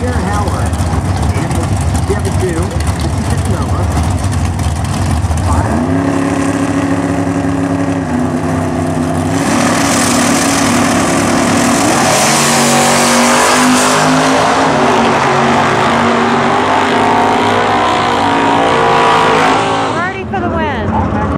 Peter Howard. And the Chevy